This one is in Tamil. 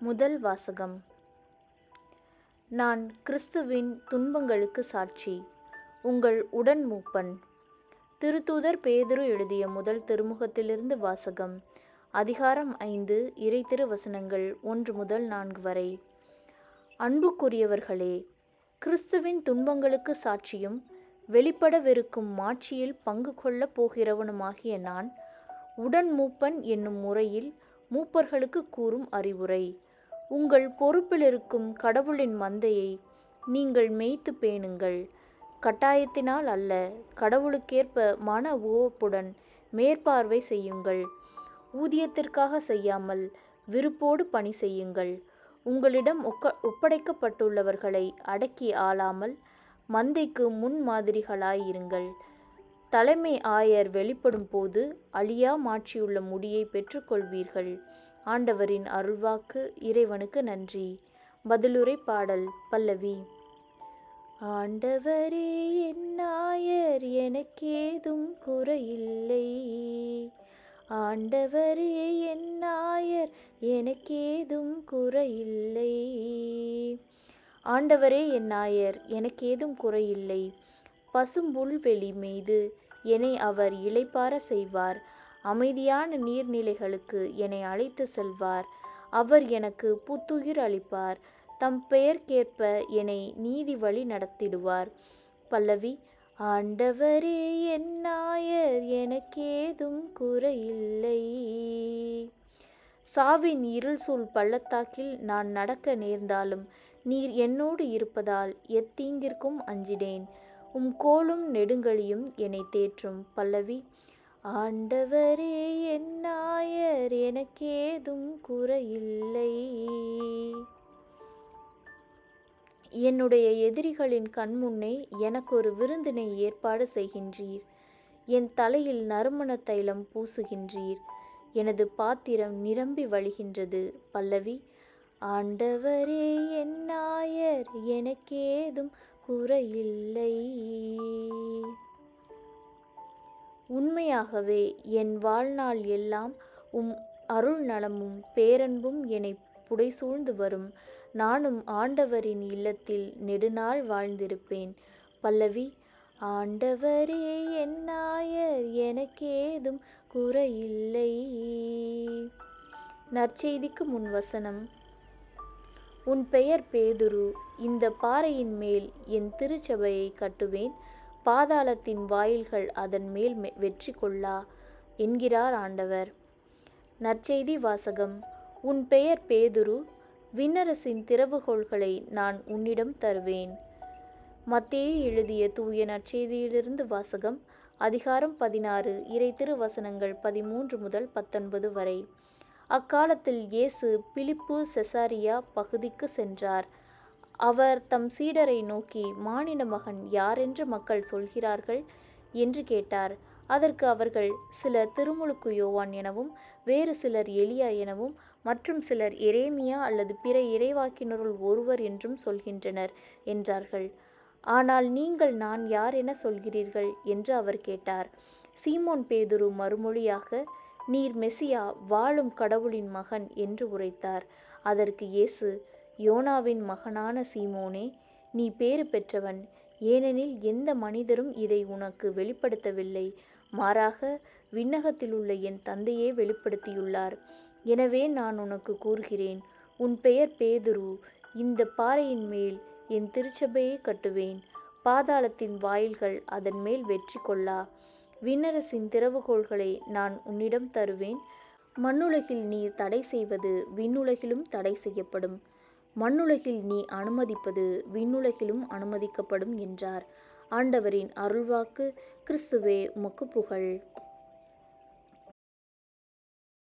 முதல் வாசகம். நான் கிறிஸ்துவின் துன்பங்களுக்கு சாட்சி உங்கள் உடன் மூப்பன். திருத்தூதர் பேதுரு எழுதிய முதல் திருமுகத்திலிருந்து வாசகம் அதிகாரம் ஐந்து இறை திருவசனங்கள் ஒன்று முதல் நான்கு வரை. அன்புக்குரியவர்களே கிறிஸ்துவின் துன்பங்களுக்கு சாட்சியும் வெளிப்படவிருக்கும் மாட்சியில் பங்கு கொள்ளப் போகிறவனுமாகிய நான் உடன் மூப்பன் என்னும் முறையில் மூப்பர்களுக்கு கூறும் அறிவுரை. உங்கள் பொறுப்பிலிருக்கும் கடவுளின் மந்தையை நீங்கள் மேய்த்து பேணுங்கள். கட்டாயத்தினால் அல்ல கடவுளுக்கேற்ப மன உவப்புடன் மேற்பார்வை செய்யுங்கள். ஊதியத்திற்காக செய்யாமல் விருப்போடு பணி செய்யுங்கள். உங்களிடம் ஒக்க ஒப்படைக்கப்பட்டுள்ளவர்களை அடக்கி ஆளாமல் மந்தைக்கு முன்மாதிரிகளாயிருங்கள் தலைமை ஆயர் வெளிப்படும் போது அழியா மாற்றியுள்ள முடியை பெற்றுக்கொள்வீர்கள். ஆண்டவரின் அருள்வாக்கு இறைவனுக்கு நன்றி. பதிலுரை பாடல் பல்லவி. ஆண்டவரே என் நாயர் எனக்கேதும் குறையில்லை. ஆண்டவரே என் நாயர் எனக்கேதும் குறையில்லை. ஆண்டவரே என் நாயர் எனக்கேதும் குறையில்லை. பசும்புல்வெளி மீது என்னை அவர் இளைப்பார செய்வார். அமைதியான நீர்நிலைகளுக்கு என்னை அழைத்து செல்வார். அவர் எனக்கு புத்துயிர் அளிப்பார். தம் பெயர்க்கேற்ப என்னை நீதி வழி நடத்திடுவார். பல்லவி ஆண்டவரே என் நாயர் எனக்கேதும் குறையில்லை. சாவின் இருள் சூழ் பள்ளத்தாக்கில் நான் நடக்க நேர்ந்தாலும் நீர் என்னோடு இருப்பதால் எத்தீங்கிற்கும் அஞ்சிடேன் உம் கோலும் நெடுங்கலியும் என்னை தேற்றும். பல்லவி ஆண்டவரே என் நாயர் எனக்கேதும் குறையில்லை. என்னுடைய எதிரிகளின் கண்முன்னே எனக்கு ஒரு விருந்தினை ஏற்பாடு செய்கின்றீர். என் தலையில் நறுமண தைலம் பூசுகின்றீர். எனது பாத்திரம் நிரம்பி வழிகின்றது பல்லவி. ஆண்டவரே என் நாயர் எனக்கேதும் குறையில்லை. உண்மையாகவே என் வாழ்நாள் எல்லாம் உம் அருள் நலமும் பேரன்பும் என்னை புடைசூழ்ந்து வரும். நானும் ஆண்டவரின் இல்லத்தில் நெடுநாள் வாழ்ந்திருப்பேன். பல்லவி ஆண்டவரே என் நாயர் எனக்கேதும் குறையில்லை. நற்செய்திக்கு முன் வசனம். உன் பெயர் பேதுரு இந்த பாறையின் மேல் என் திருச்சபையை கட்டுவேன். பாதாளத்தின் வாயில்கள் அதன் மேல் வெற்றி கொள்ளா என்கிறார் ஆண்டவர். நற்செய்தி வாசகம். உன் பெயர் பேதுரு விண்ணரசின் திறவுகோள்களை நான் உன்னிடம் தருவேன். மத்தியே எழுதிய தூய நற்செய்தியிலிருந்து வாசகம் அதிகாரம் பதினாறு இறை திருவசனங்கள் பதிமூன்று முதல் பத்தொன்பது வரை. அக்காலத்தில் இயேசு பிலிப்பு செசாரியா பகுதிக்கு சென்றார். அவர் தம் சீடரை நோக்கி மானிட மகன் யாரென்று மக்கள் சொல்கிறார்கள்? என்று கேட்டார். அதற்கு அவர்கள் சிலர் திருமுழுக்கு யோவான் எனவும் வேறு சிலர் எலியா எனவும் மற்றும் சிலர் எரேமியா அல்லது பிற இறைவாக்கினருள் ஒருவர் என்றும் சொல்கின்றனர் என்றார்கள். ஆனால் நீங்கள் நான் யார் என சொல்கிறீர்கள்? என்று அவர் கேட்டார். சீமோன் பேதுரு மறுமொழியாக நீர் மெசியா வாழும் கடவுளின் மகன் என்று உரைத்தார். அதற்கு இயேசு யோனாவின் மகனான சீமோனே நீ பேறு பெற்றவன். ஏனெனில் எந்த மனிதரும் இதை உனக்கு வெளிப்படுத்தவில்லை. மாறாக விண்ணகத்தில் உள்ள என் தந்தையே வெளிப்படுத்தியுள்ளார். எனவே நான் உனக்கு கூறுகிறேன் உன் பெயர் பேதுரு. இந்த பாறையின் மேல் என் திருச்சபையை கட்டுவேன். பாதாளத்தின் வாயில்கள் அதன் மேல் வெற்றி கொள்ளா. விண்ணரசின் திறவுகோள்களை நான் உன்னிடம் தருவேன். மண்ணுலகில் நீ தடை செய்வது விண்ணுலகிலும் தடை செய்யப்படும். மண்ணுலகில் நீ அனுமதிப்பது விண்ணுலகிலும் அனுமதிக்கப்படும் என்றார். ஆண்டவரின் அருள்வாக்கு கிறிஸ்துவே உமக்கு புகழ்.